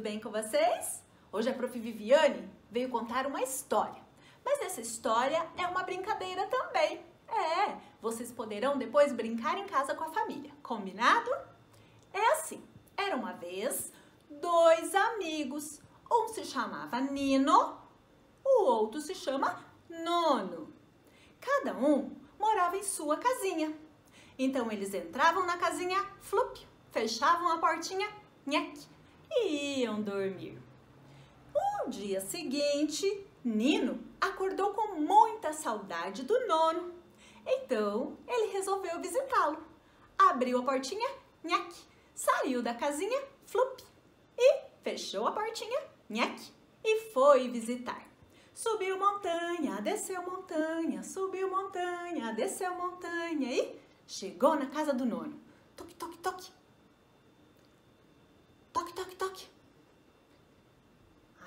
bem com vocês? Hoje a Prof. Viviane veio contar uma história. Mas essa história é uma brincadeira também. É, vocês poderão depois brincar em casa com a família. Combinado? É assim, era uma vez dois amigos. Um se chamava Nino, o outro se chama Nono. Cada um morava em sua casinha. Então eles entravam na casinha, flup, fechavam a portinha, nhaque, e iam dormir. No dia seguinte, Nino acordou com muita saudade do nono. Então, ele resolveu visitá-lo. Abriu a portinha, nhaque, saiu da casinha, flup, e fechou a portinha, nhaque, e foi visitar. Subiu montanha, desceu montanha, subiu montanha, desceu montanha e chegou na casa do nono. Toque, toque. Toque, toque, toque.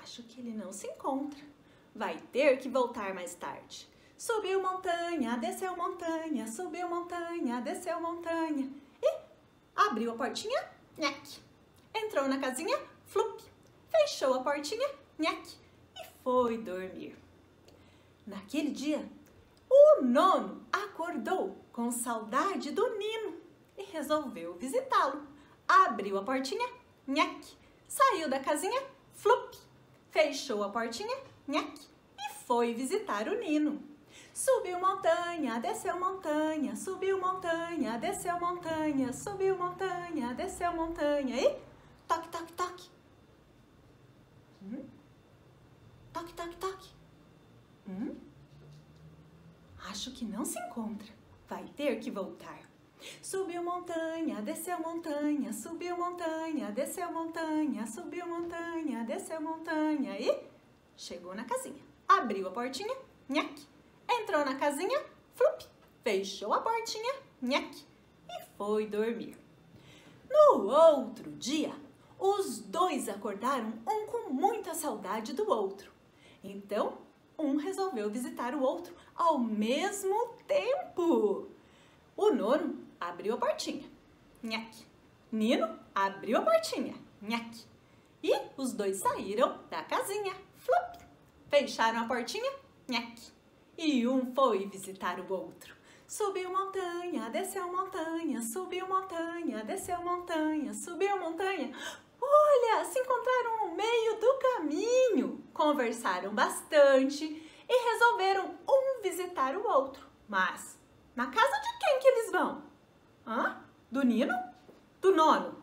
Acho que ele não se encontra. Vai ter que voltar mais tarde. Subiu montanha, desceu montanha, subiu montanha, desceu montanha. E abriu a portinha, nhaque. Entrou na casinha, flup. Fechou a portinha, nhaque. E foi dormir. Naquele dia, o nono acordou com saudade do Nino e resolveu visitá-lo. Abriu a portinha, nhaque. Saiu da casinha, flup. Fechou a portinha, nhaque. E foi visitar o Nino. Subiu montanha, desceu montanha, subiu montanha, desceu montanha, subiu montanha, desceu montanha e toque, toque, toque. Hum? Toque, toque, toque. Hum? Acho que não se encontra. Vai ter que voltar. Subiu montanha, desceu montanha, subiu montanha, desceu montanha, subiu montanha, desceu montanha e chegou na casinha. Abriu a portinha, nhaque. Entrou na casinha, flup, fechou a portinha, nhaque, e foi dormir. No outro dia, os dois acordaram um com muita saudade do outro. Então, um resolveu visitar o outro ao mesmo tempo. O nono abriu a portinha. Nhaque. Nino abriu a portinha. Nhaque. E os dois saíram da casinha. Flup. Fecharam a portinha. Nhaque. E um foi visitar o outro. Subiu montanha, desceu montanha, subiu montanha, desceu montanha, subiu montanha. Olha, se encontraram no meio do caminho. Conversaram bastante e resolveram um visitar o outro. Mas na casa de quem que eles vão? Hã? Do Nino? Do nono?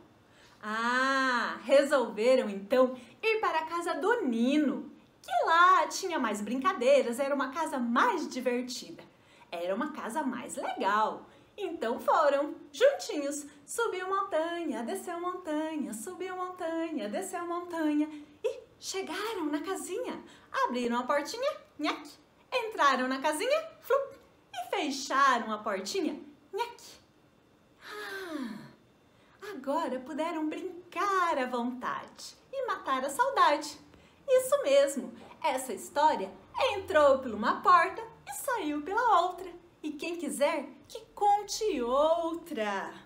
Ah, resolveram então ir para a casa do Nino, que lá tinha mais brincadeiras, era uma casa mais divertida. Era uma casa mais legal. Então foram juntinhos. Subiu montanha, desceu montanha, subiu montanha, desceu montanha e chegaram na casinha. Abriram a portinha, nhaque. Entraram na casinha, flup, e fecharam a portinha, nhaque. Agora puderam brincar à vontade e matar a saudade. Isso mesmo, essa história entrou por uma porta e saiu pela outra. E quem quiser que conte outra.